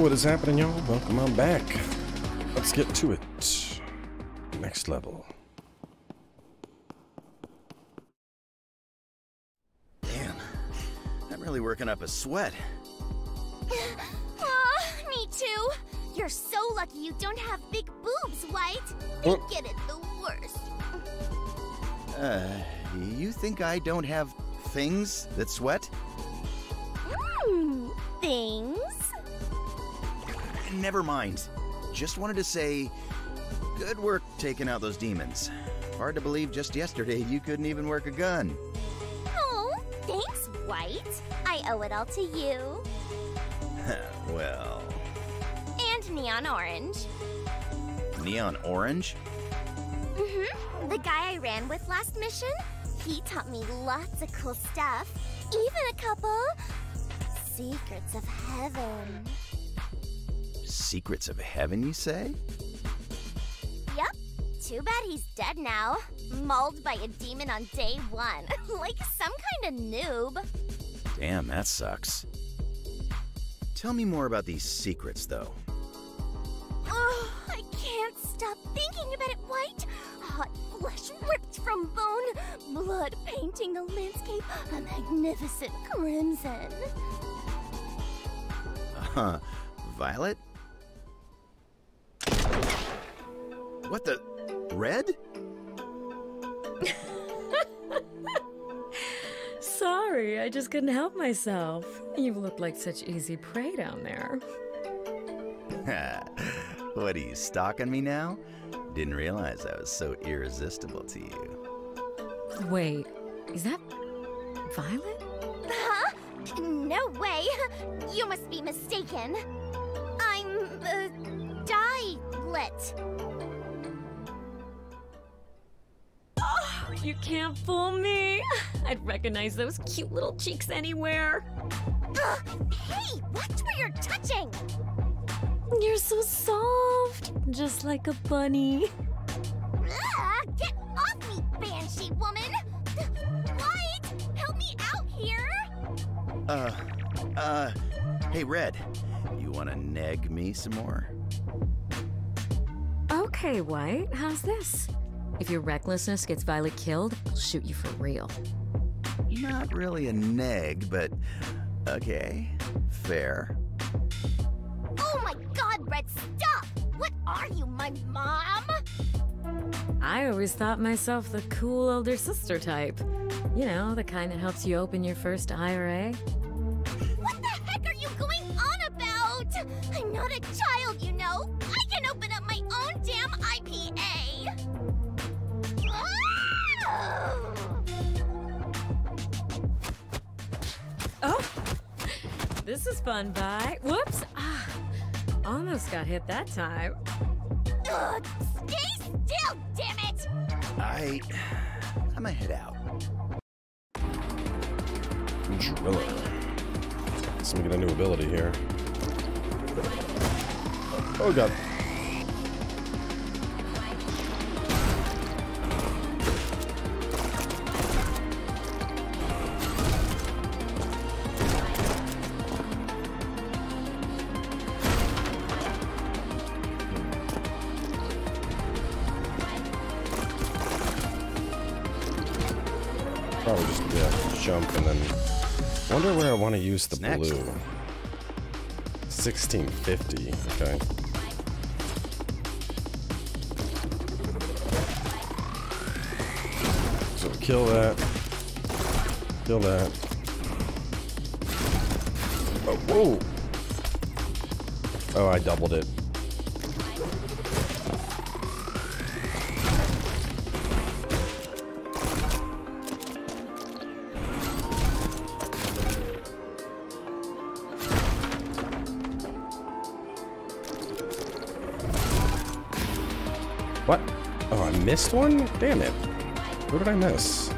What is happening, y'all? Welcome on back. Let's get to it. Next level. Damn. I'm really working up a sweat. Aw, me too. You're so lucky you don't have big boobs, White. They Oh. get it the worst. Uh, you think I don't have things that sweat? Hmm, things? Never mind. Just wanted to say, good work taking out those demons. Hard to believe just yesterday you couldn't even work a gun. Oh, thanks, White. I owe it all to you. well, And Neon Orange. neon orange? Mm-hmm. The guy I ran with last mission, he taught me lots of cool stuff. Even a couple secrets of heaven. Secrets of heaven, you say? Yep. Too bad he's dead now. Mauled by a demon on day one. like some kind of noob. Damn, that sucks. Tell me more about these secrets, though. Oh, I can't stop thinking about it, White. Hot flesh ripped from bone, blood painting the landscape a magnificent crimson. Uh, Violet? What the? Red? Sorry, I just couldn't help myself. You look like such easy prey down there. what are you, stalking me now? Didn't realize I was so irresistible to you. Wait, is that Violet? Huh? No way. You must be mistaken. Dilet. Oh, you can't fool me. I'd recognize those cute little cheeks anywhere. Ugh, hey, watch where you're touching. You're so soft, just like a bunny. Ugh, get off me, banshee woman. White, help me out here. Uh, uh, hey, Red, you wanna neg me some more? Okay, White, how's this? If your recklessness gets Violet killed, I'll shoot you for real. Not really a neg, but okay, fair. Oh my god, Red, stop! What are you, my mom? I always thought myself the cool older sister type. You know, the kind that helps you open your first IRA. This is fun, bye. Whoops! Ah, almost got hit that time. Ugh, stay still, damn it! I, I'm gonna head out. Driller. Let's get a new ability here. Oh god. Just yeah, jump and then wonder where I want to use the blue. 1650, okay. So kill that. Kill that. Oh, whoa! Oh, I doubled it. Missed one? Damn it. What did I miss?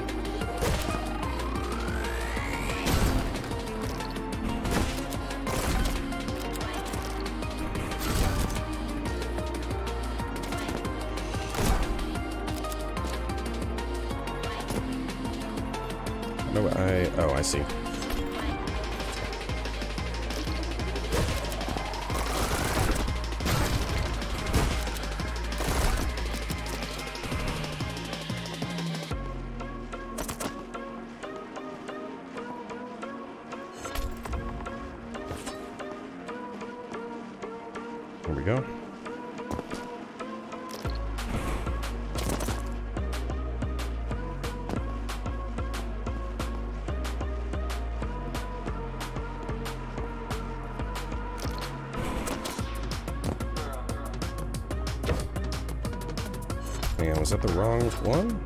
Hang on, was that the wrong one?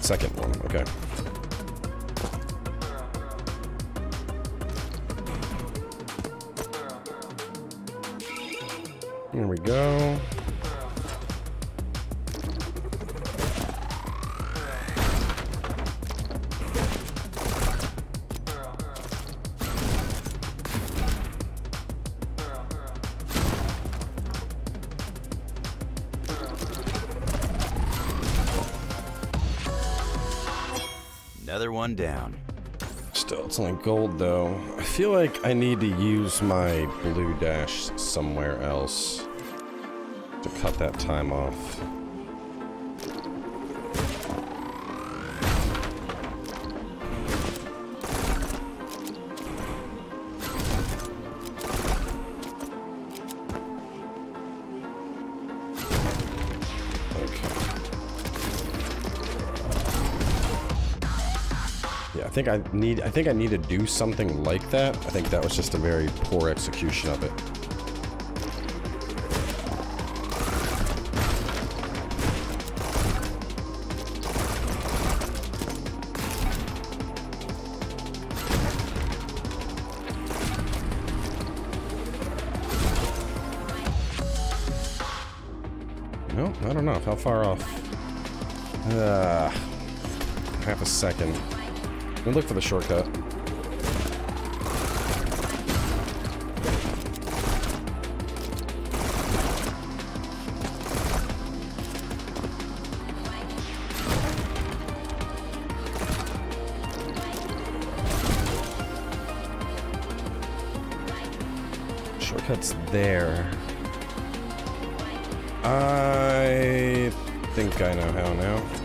Second one, okay. One down. Still, it's only gold though. I feel like I need to use my blue dash somewhere else to cut that time off. Think I need I think I need to do something like that. I think that was just a very poor execution of it. No, I don't know. How far off? Uh, half a second. Me look for the shortcut. Shortcut's there. I think I know how now.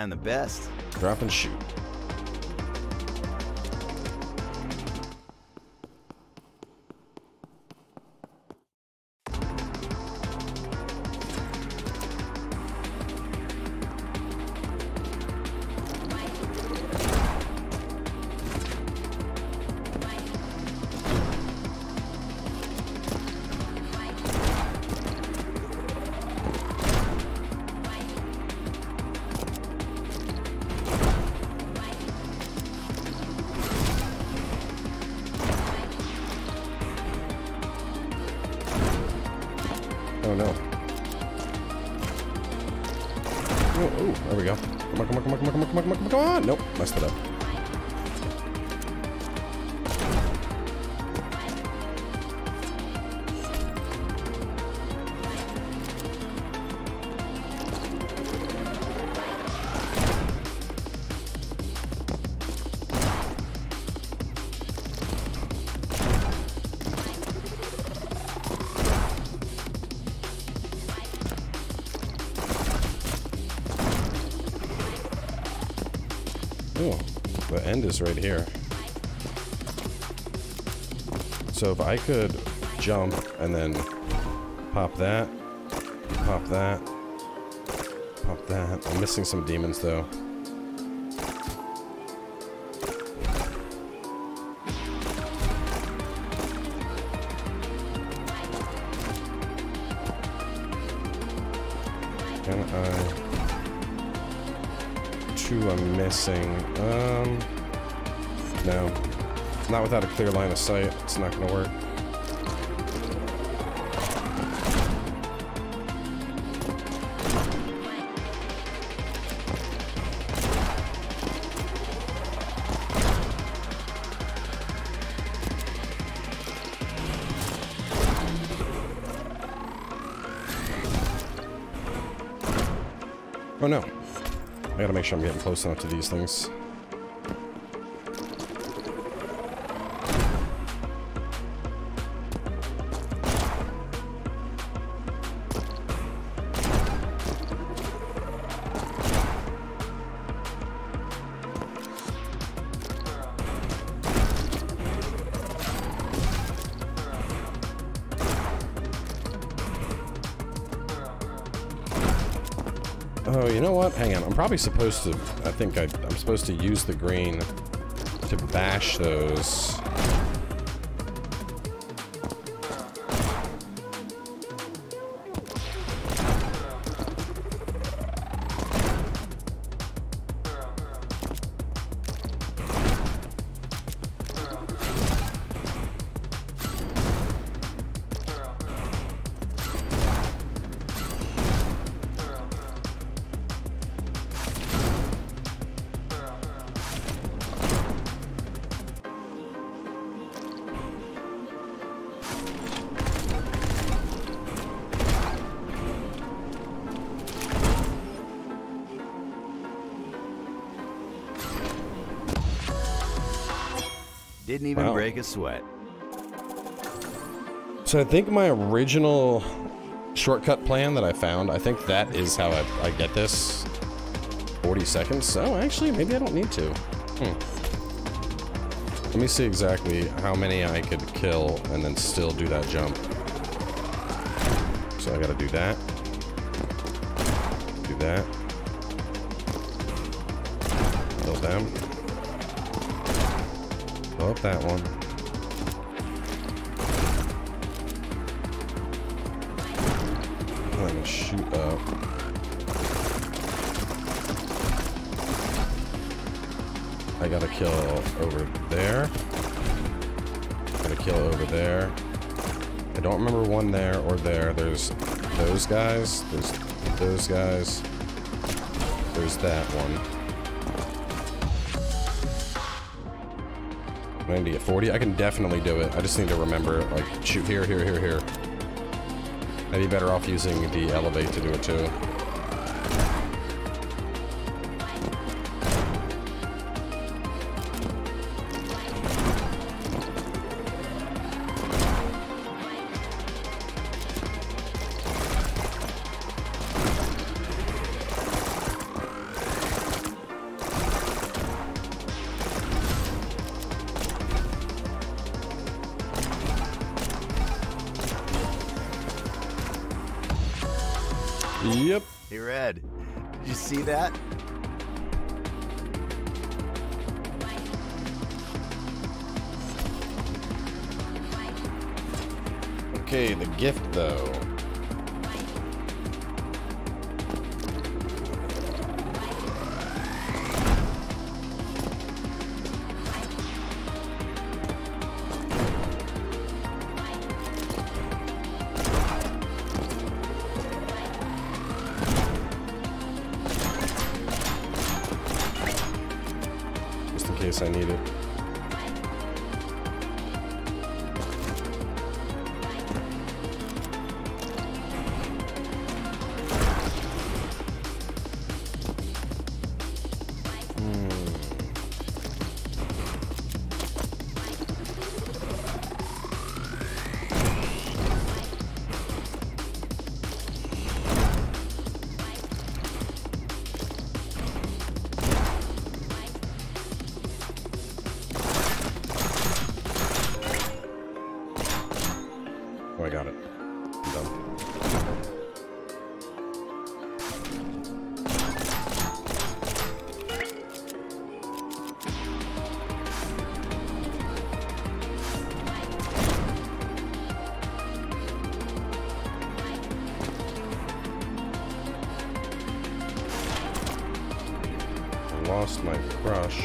It's the best. Drop and shoot. Oh, the end is right here. So if I could jump and then pop that, pop that, pop that. I'm missing some demons though. Missing. Um, no. Not without a clear line of sight. It's not gonna work. Make sure I'm getting close enough to these things. Probably supposed to... I think I, I'm supposed to use the green to bash those. Didn't even Wow. break a sweat. So I think my original shortcut plan that I found, I think that is how I, I get this. 40 seconds? Oh, actually, maybe I don't need to. Hmm. Let me see exactly how many I could kill and then still do that jump. So I gotta do that. Do that. That one. I'm gonna shoot up. I gotta kill over there. Gotta kill over there. I don't remember one there or there. There's those guys. There's those guys. There's that one. 90 at 40. I can definitely do it. I just need to remember, like, shoot here, here, here, here. I'd be better off using the elevate to do it too. See that? Okay, the gift though. Lost my crush.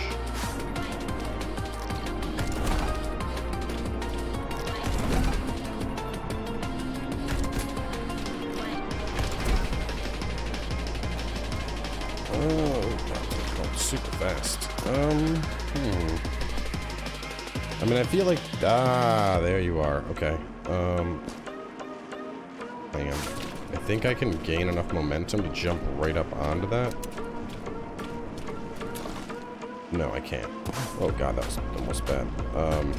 Oh, super fast. Um, hmm. I mean, I feel like ah, there you are. Okay. Um, on. I think I can gain enough momentum to jump right up onto that. No, I can't. Oh god, that was almost bad. Um,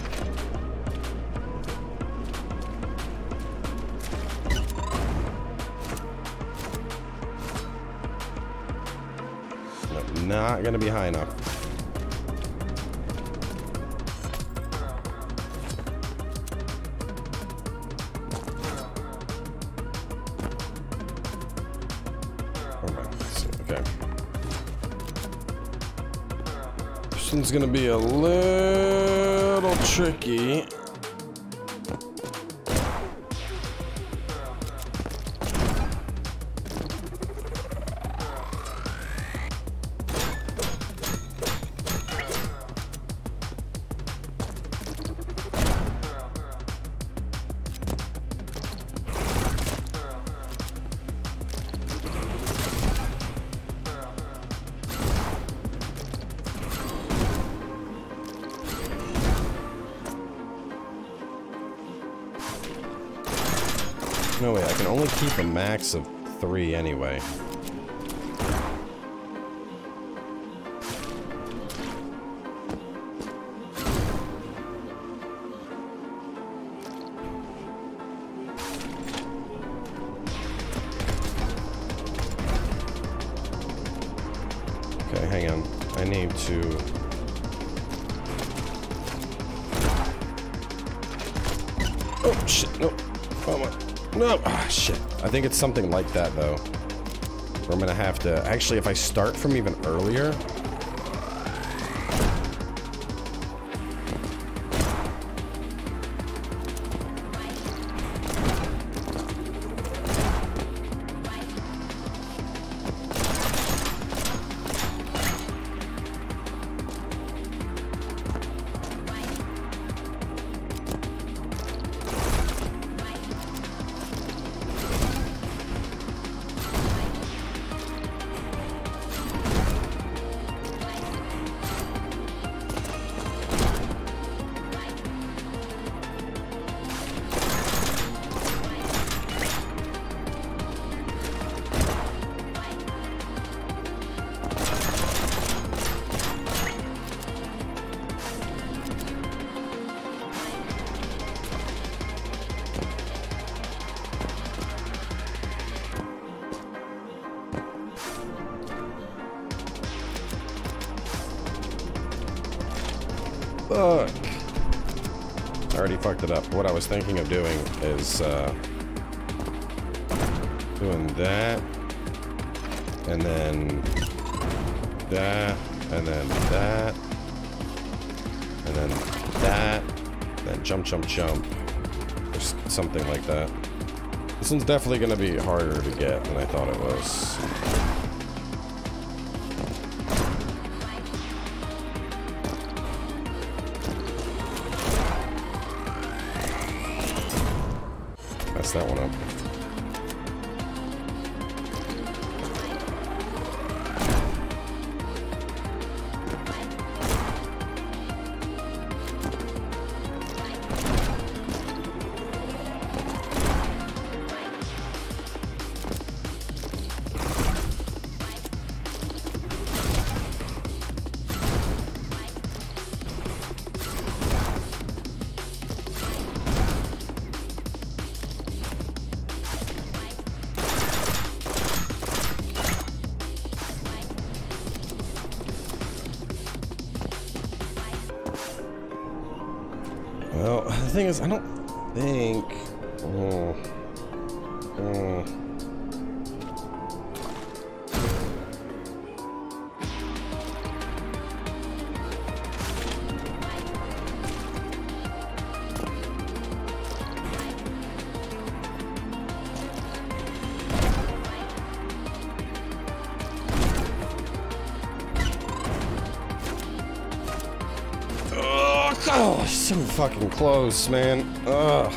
no, not gonna be high enough. One's gonna be a little tricky. Three anyway. Okay, hang on. I need to... Oh, shit, no. Come on. No, ah, shit. I think it's something like that, though. Where I'm gonna have to... Actually, if I start from even earlier... is, uh... Doing that. And then... That. And then that. And then that. Then jump, jump, jump. Or something like that. This one's definitely gonna be harder to get than I thought it was. Mess that one up. Thing is, I don't close, man. Ugh.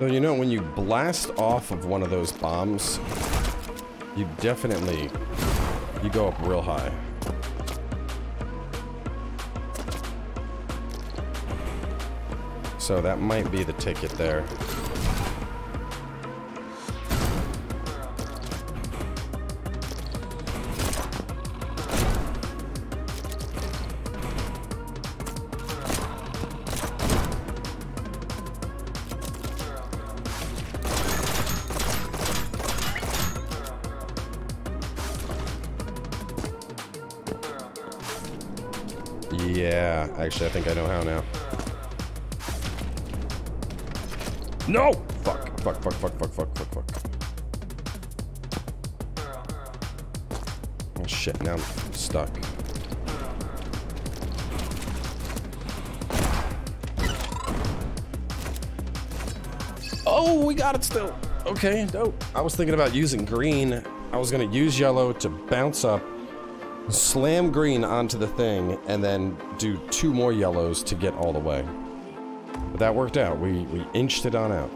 So you know, when you blast off of one of those bombs, you definitely You go up real high. So that might be the ticket there. Yeah, actually, I think I know how now. No! Fuck, fuck, fuck, fuck, fuck, fuck, fuck, fuck. Oh shit, now I'm stuck. Oh, we got it still. Okay, dope. I was thinking about using green. I was gonna use yellow to bounce up, slam green onto the thing, and then do two more yellows to get all the way. That worked out. We, we inched it on out.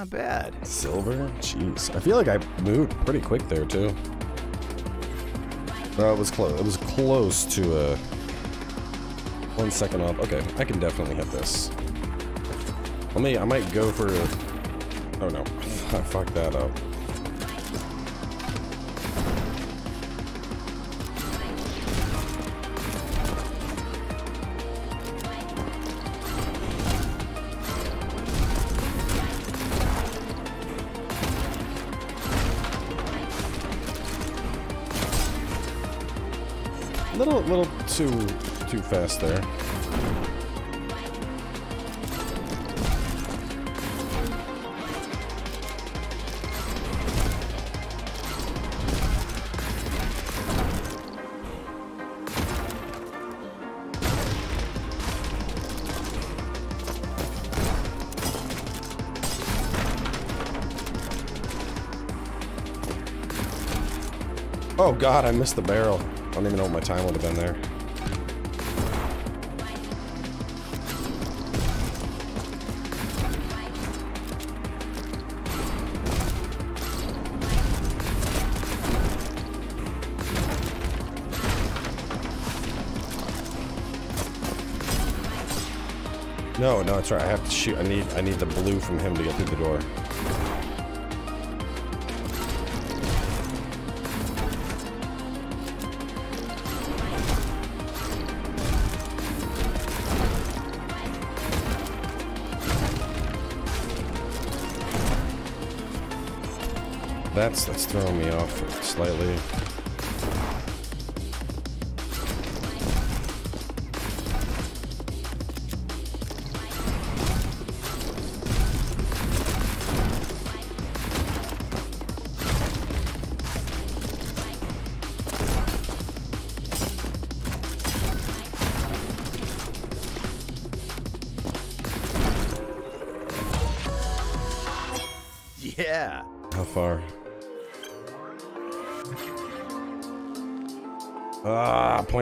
Not bad. Silver? Jeez. I feel like I moved pretty quick there, too. No, it was close. It was close to a... One second off. Okay, I can definitely hit this. Let me... I might go for... Oh, no. I fucked that up. Too, too fast there. Oh god, I missed the barrel. I don't even know what my time would have been there. That's right. I have to shoot. I need, I need the blue from him to get through the door. That's that's throwing me off slightly.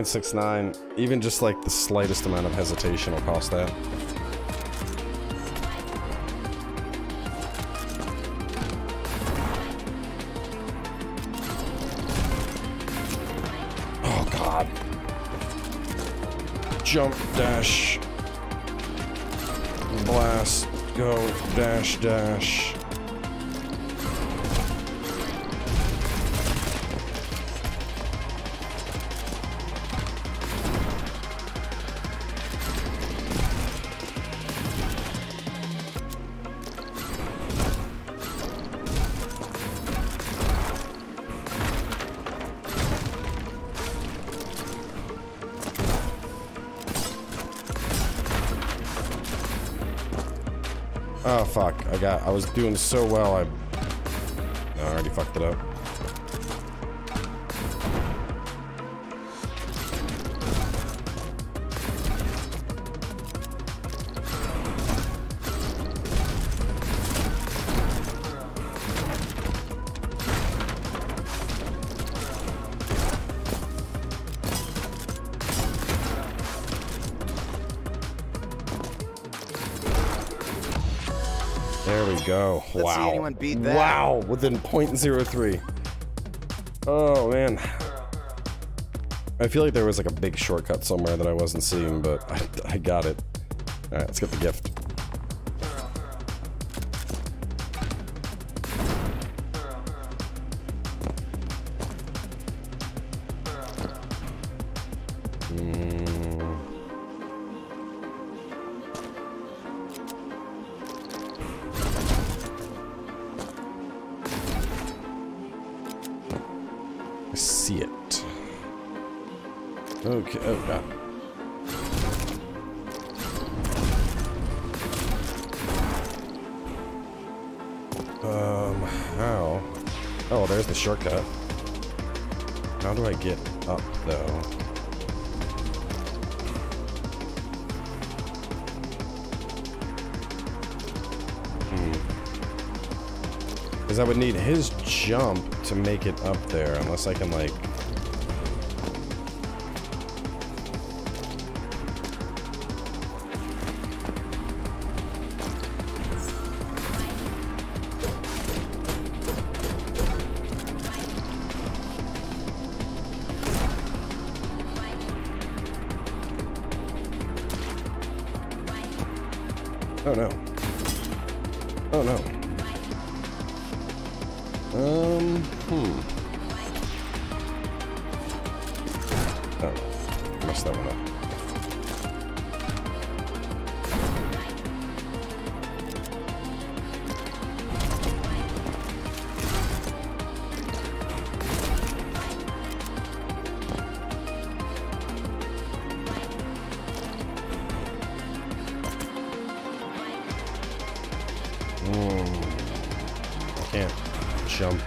0.69. Even just like the slightest amount of hesitation will cost that. Oh god. Jump, dash. Blast, go, dash, dash. I was doing so well, I... I already fucked it up. There we go. Let's wow. anyone beat that. Wow, within 0.03. Oh, man. I feel like there was like a big shortcut somewhere that I wasn't seeing, but I, I got it. Alright, let's get the gift. Get up, though? Hmm. Because I would need his jump to make it up there, unless I can, like...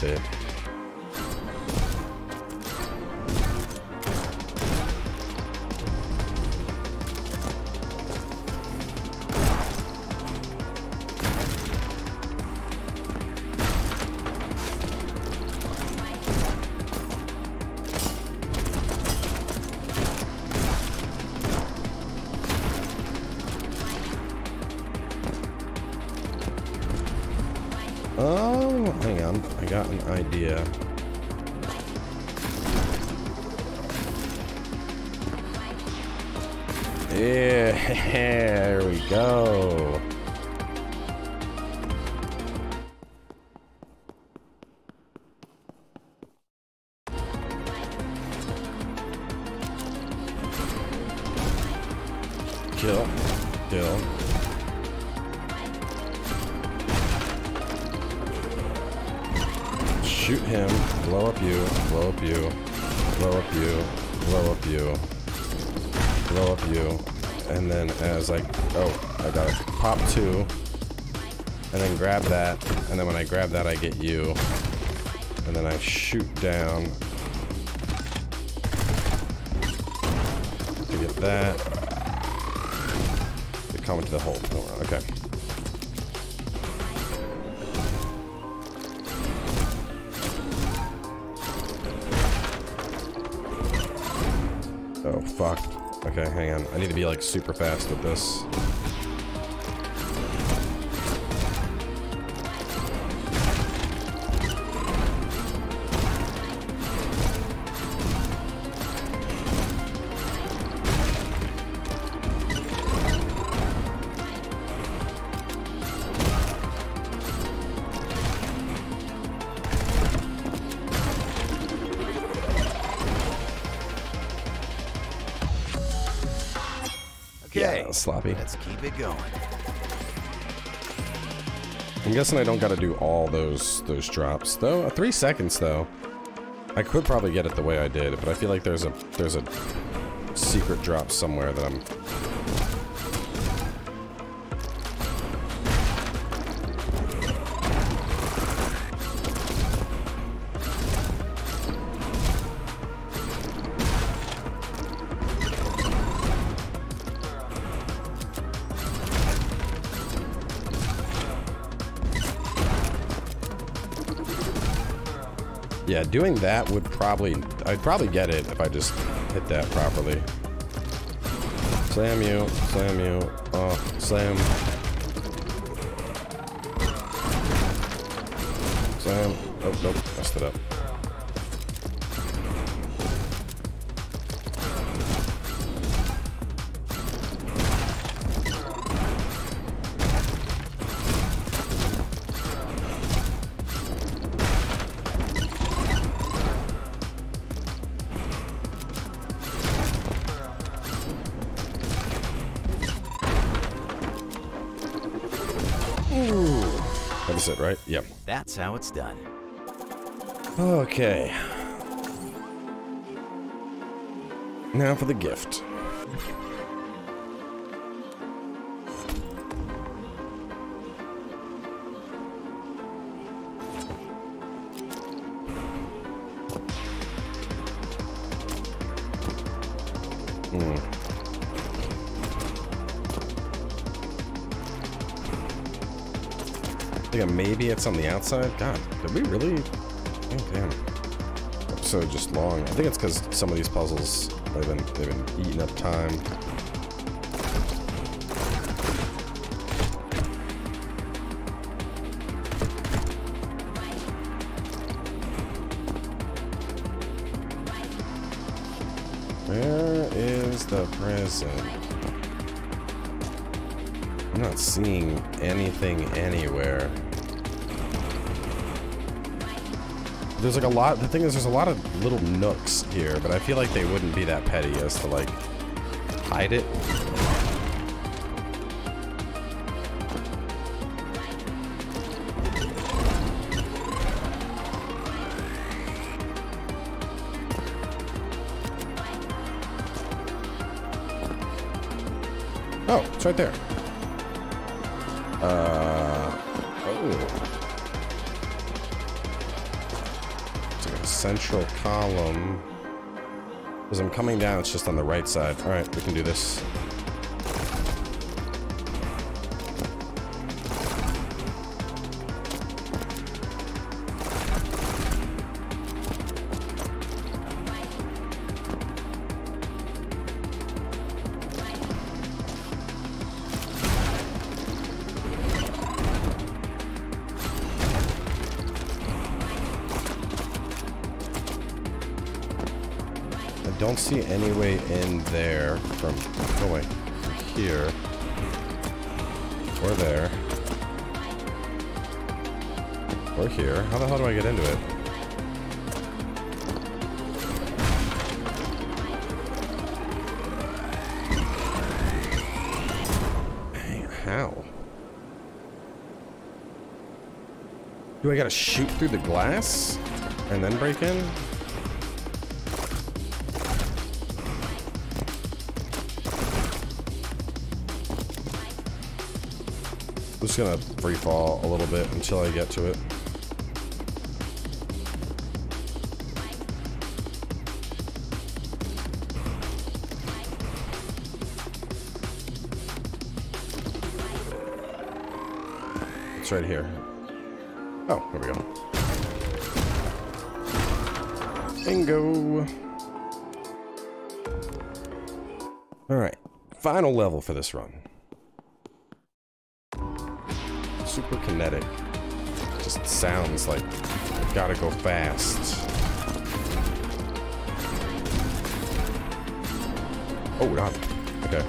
jump and then when I grab that I get you, and then I shoot down to get that, to come into the hole, okay. Oh, fuck. Okay, hang on. I need to be, like, super fast with this. Yeah, that was sloppy. let's keep it going. I'm guessing I don't gotta do all those those drops. Though, uh, three seconds, though. I could probably get it the way I did, but I feel like there's a there's a secret drop somewhere that I'm... doing that would probably... I'd probably get it if I just hit that properly. Slam you, slam you, oh, slam. Slam. Oh, nope, messed it up. That was it, right? Yep. That's how it's done. Okay. Now for the gift. It's on the outside. God, did we really? Oh, damn. Episode just long. I think it's because some of these puzzles they've been they've been eating up time. There's like a lot, the thing is there's a lot of little nooks here, but I feel like they wouldn't be that petty as to like hide it. Oh, it's right there. Central column. As I'm coming down, it's just on the right side. All right, we can do this. Don't see any way in there from, oh wait, from here or there or here. How the hell do I get into it? How? Do I gotta shoot through the glass and then break in? Just gonna free fall a little bit until I get to it. It's right here. Oh, there we go. Bingo! Alright, final level for this run. Sounds like gotta go fast. Oh, God. Okay.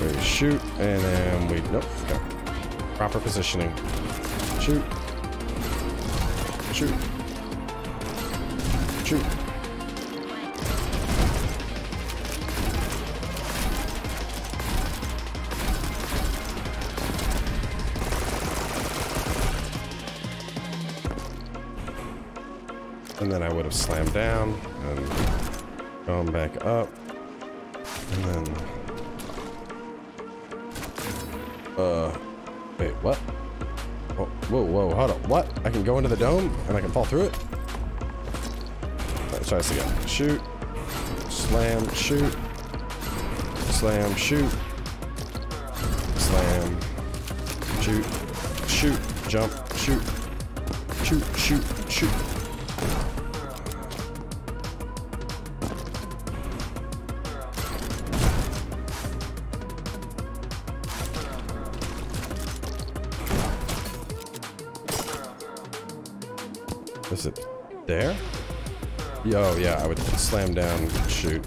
We shoot, and then we... Nope. Okay. Proper positioning. Shoot. Shoot. Shoot. And then I would have slammed down and gone back up. And then uh wait what? Oh, whoa whoa hold up what? I can go into the dome and I can fall through it? Let's try this again. Shoot. Slam shoot. Slam shoot. Slam shoot. Shoot jump shoot. Shoot shoot shoot slam down, shoot,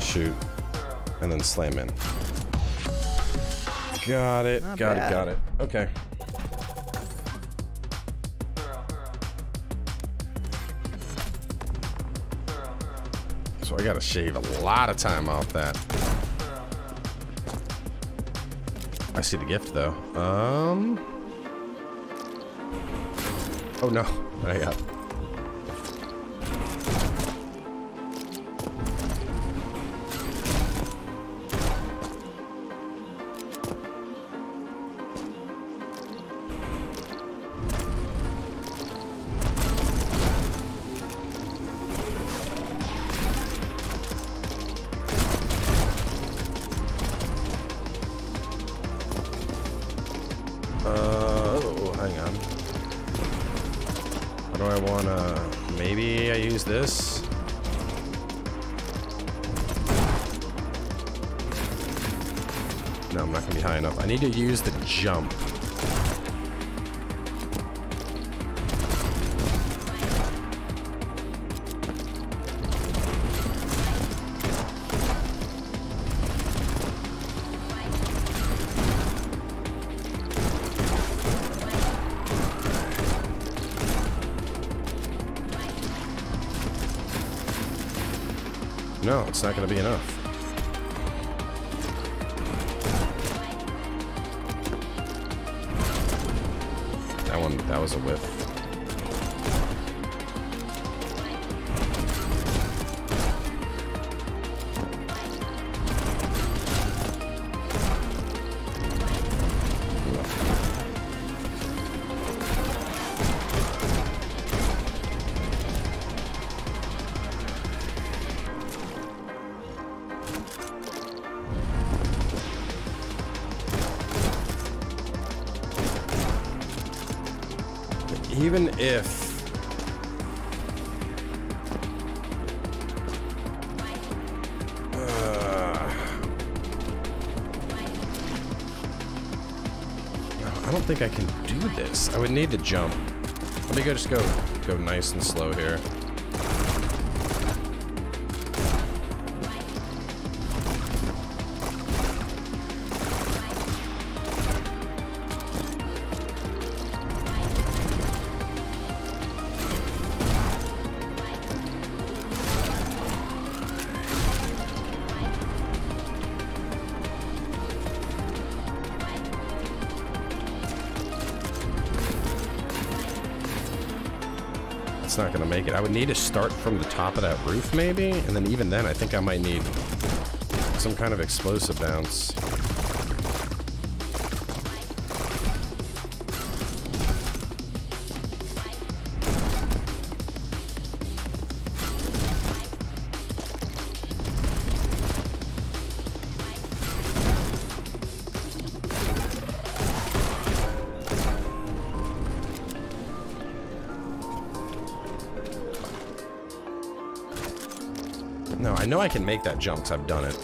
shoot, and then slam in. Got it, Not got bad. it, got it. Okay. So I gotta shave a lot of time off that. I see the gift though. Um. Oh no, I got. Uh, oh, hang on. How do I wanna... Maybe I use this? No, I'm not gonna be high enough. I need to use the jump. It's not gonna be enough. Need to jump. Let me go just go go nice and slow here. Not gonna make it. I would need to start from the top of that roof maybe, and then even then I think I might need some kind of explosive bounce. Know I can make that jump because I've done it.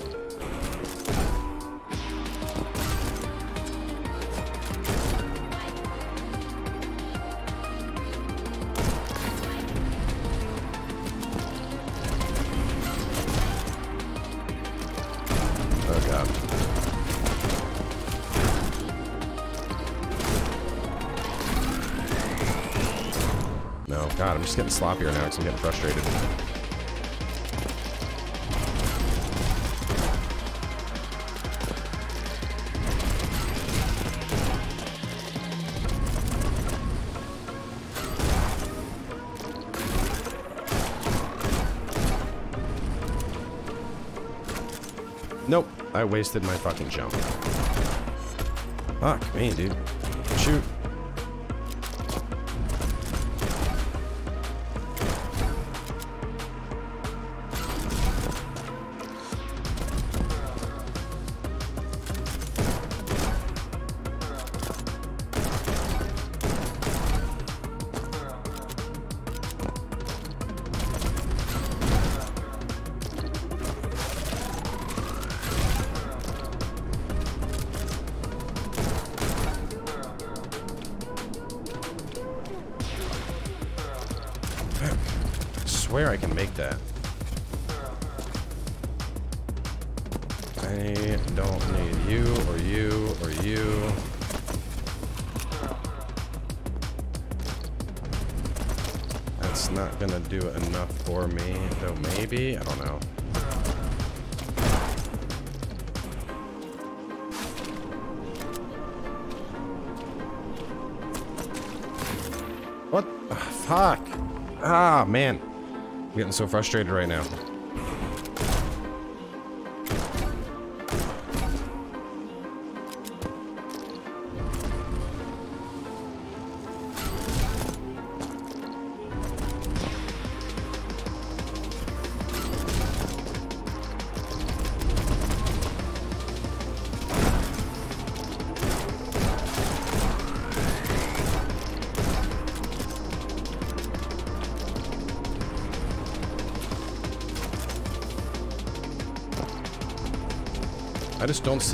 Oh god. No, god, I'm just getting sloppier now because I'm getting frustrated. I wasted my fucking jump. Fuck me, dude. Swear I can make that. I don't need you or you or you. That's not gonna do enough for me, though maybe, I don't know. What? Ugh, fuck. Ah, man. I'm getting so frustrated right now.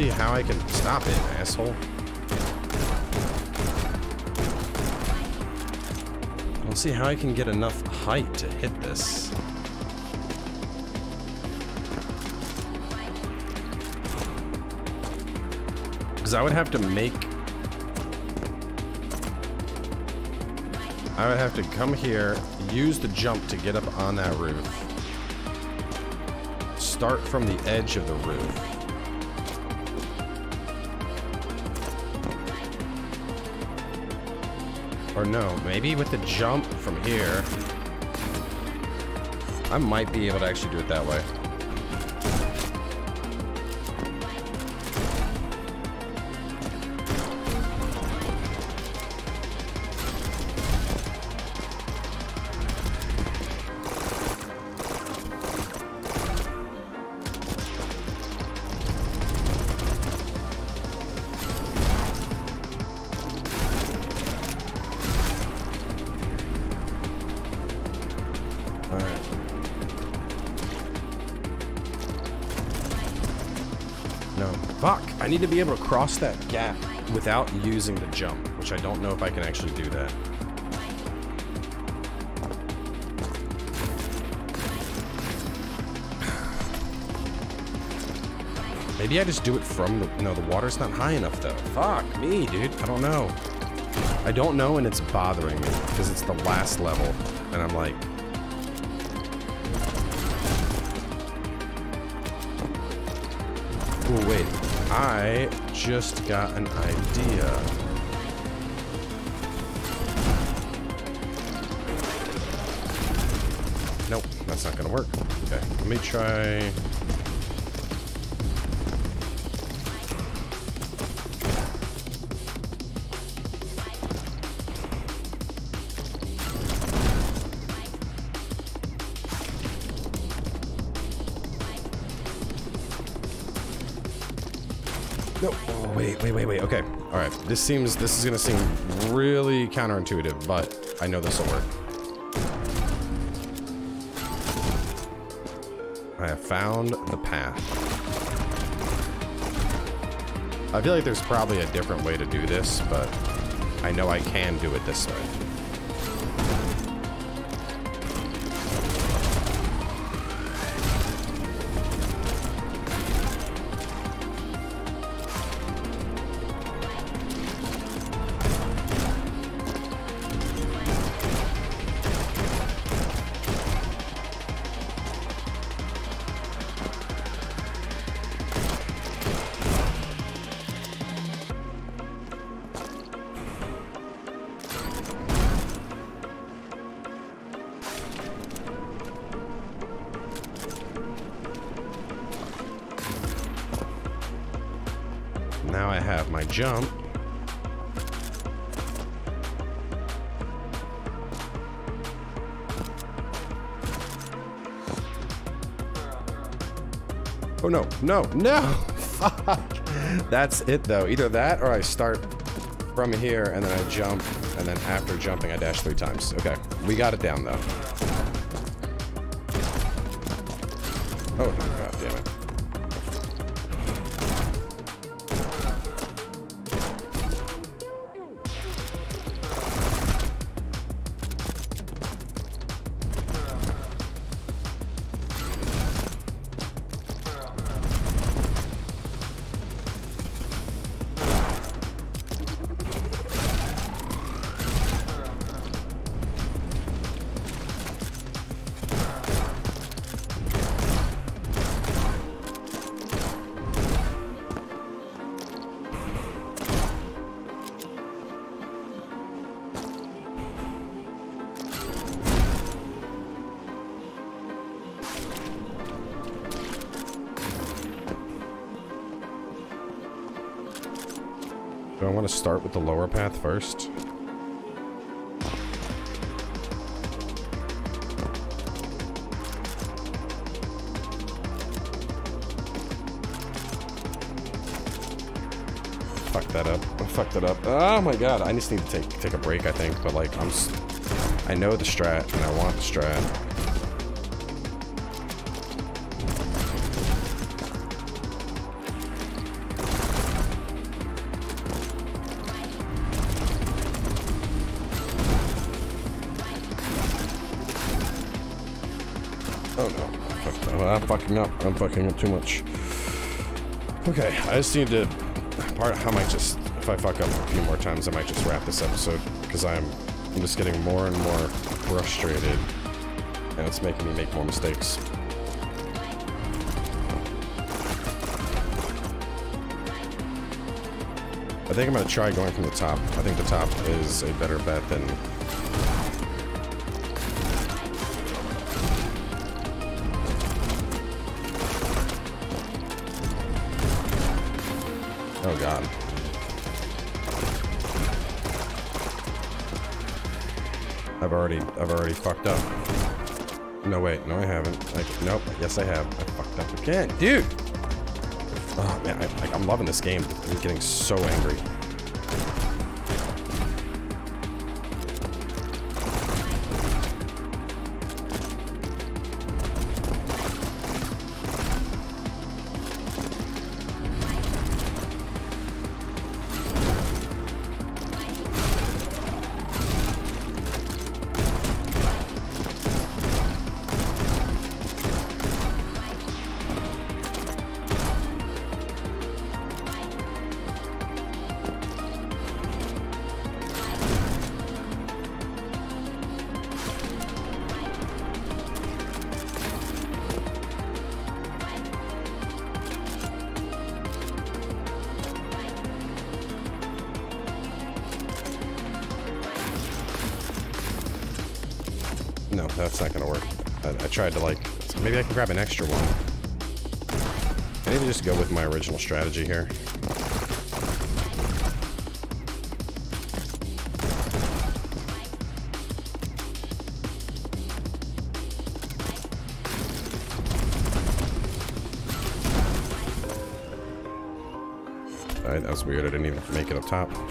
See how I can stop it, asshole. I don't see how I can get enough height to hit this. Because I would have to make... I would have to come here, use the jump to get up on that roof. Start from the edge of the roof. Or no, maybe with the jump from here. I might be able to actually do it that way. Need to be able to cross that gap without using the jump, which I don't know if I can actually do that. Maybe I just do it from the... No, the water's not high enough, though. Fuck me, dude. I don't know. I don't know, and it's bothering me, because it's the last level, and I'm like... I just got an idea. Nope, that's not gonna work. Okay, let me try... No. Wait, wait, wait, wait. Okay. All right. This seems, this is going to seem really counterintuitive, but I know this will work. I have found the path. I feel like there's probably a different way to do this, but I know I can do it this way. No, no! Fuck! That's it though. Either that or I start from here and then I jump and then after jumping I dash three times. Okay, we got it down though. To start with the lower path first? Fuck that up. I fucked that up. Oh my god. I just need to take take a break, I think. But like, I'm... I know the strat, and I want the strat. No, I'm fucking up. Too much. Okay, I just need to. Part. I might just. If I fuck up a few more times, I might just wrap this episode because I'm. I'm just getting more and more frustrated, and it's making me make more mistakes. I think I'm gonna try going from the top. I think the top is a better bet than I've already I've already fucked up. No wait, no I haven't. Like nope, yes I have. I fucked up again. Dude! Oh man, I, I'm loving this game. I'm getting so angry. Grab an extra one. I need to just go with my original strategy here. Alright, that was weird. I didn't even make it up top.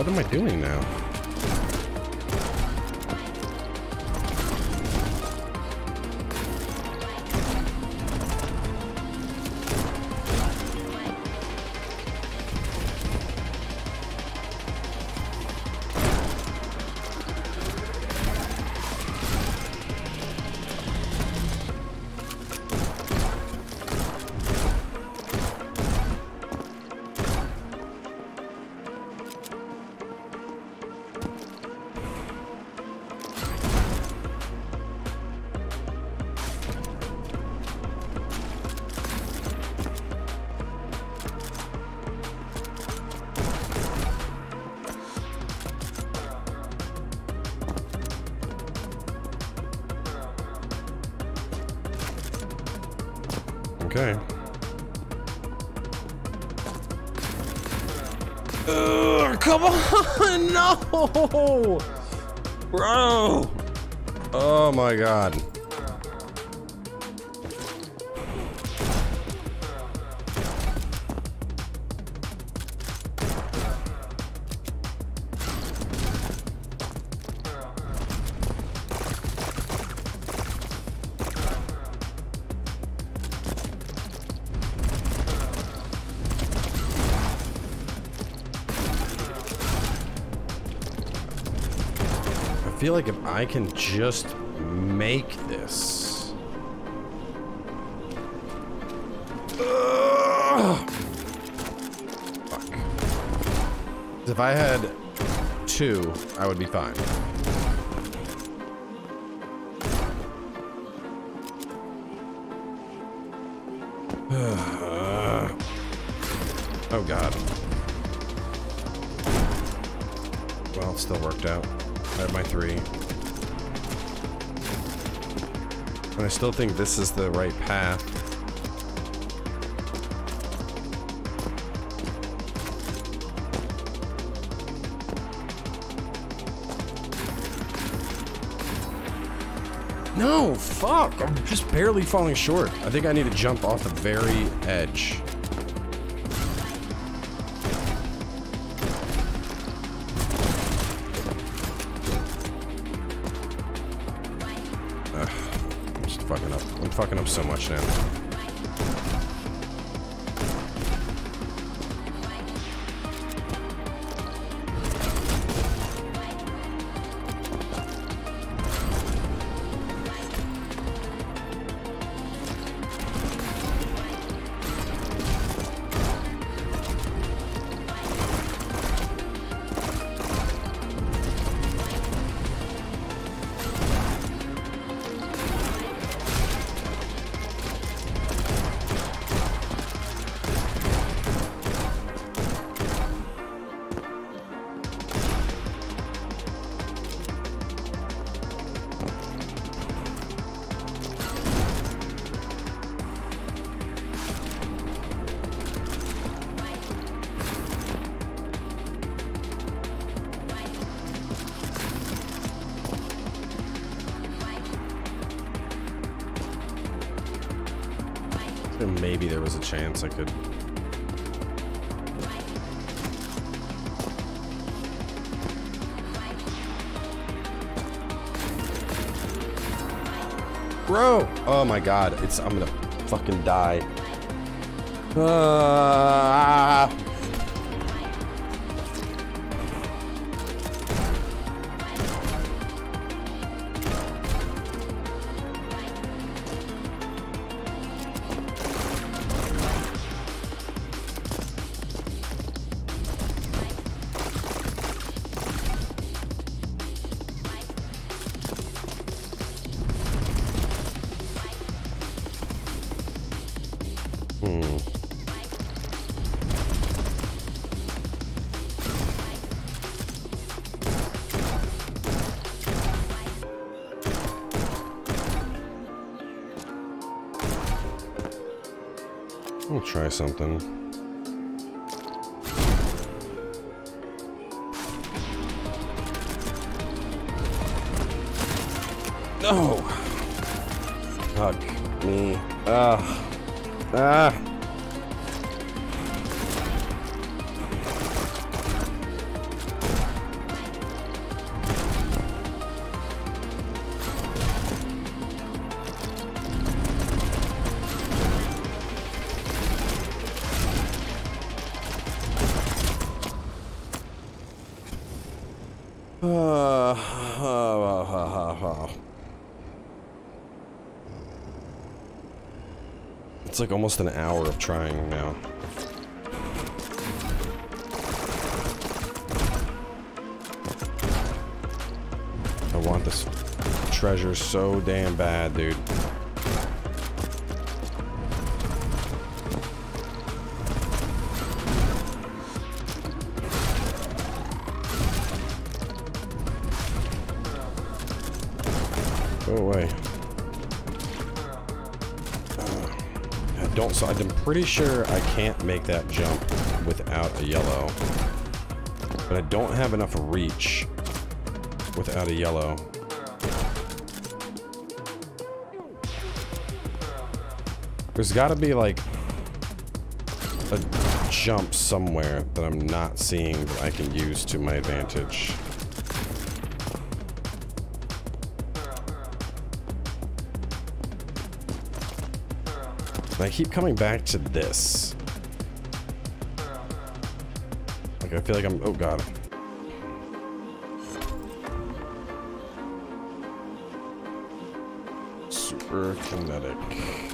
What am I doing now? Bro! Oh my god. I can just make this. Ugh. Fuck. If I had two, I would be fine. Oh god. Well, it still worked out. I have my three. And I still think this is the right path. No, fuck! I'm just barely falling short. I think I need to jump off the very edge. Bro! Oh my god, it's I'm gonna fucking die. Ah. Try It's like almost an hour of trying now. I want this treasure so damn bad, dude. So I'm pretty sure I can't make that jump without a yellow. But I don't have enough reach without a yellow. There's gotta be like a jump somewhere that I'm not seeing that I can use to my advantage. And I keep coming back to this. Like, I feel like I'm... Oh, God. Super kinetic.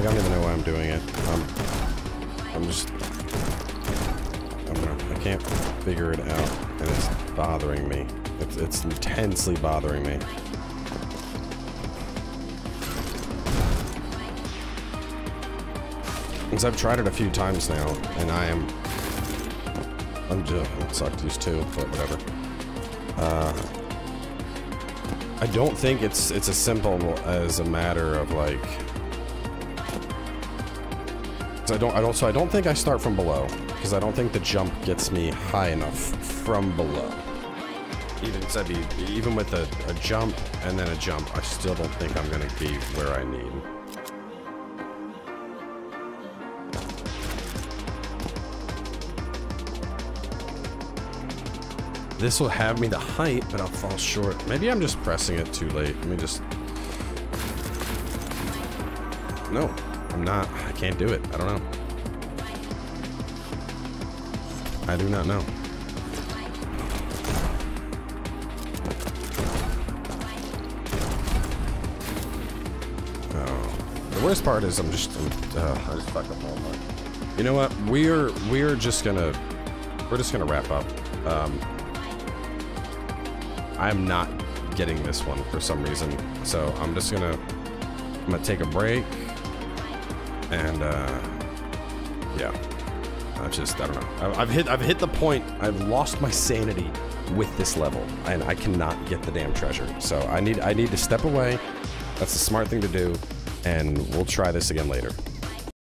I don't even know why I'm doing it. Um, I'm just... I don't know. I can't figure it out, and it's bothering me. It's, it's intensely bothering me. Because I've tried it a few times now, and I am... I'm just... It sucked these two, but whatever. Uh, I don't think it's it's as simple as a matter of like... I don't, I don't, so I don't think I start from below, because I don't think the jump gets me high enough from below. Even, even with a, a jump and then a jump, I still don't think I'm going to be where I need. This will have me the height, but I'll fall short. Maybe I'm just pressing it too late. Let me just... No, I'm not. I can't do it. I don't know. I do not know. Oh. The worst part is I'm just... I'm, uh, I just fucked up all. You know what? We're we're just gonna we're just gonna wrap up. Um, I'm not getting this one for some reason, so I'm just gonna I'm gonna take a break and uh, yeah. I just I don't know. I've hit I've hit the point. I've lost my sanity with this level, and I cannot get the damn treasure. So I need I need to step away. That's the smart thing to do, and we'll try this again later.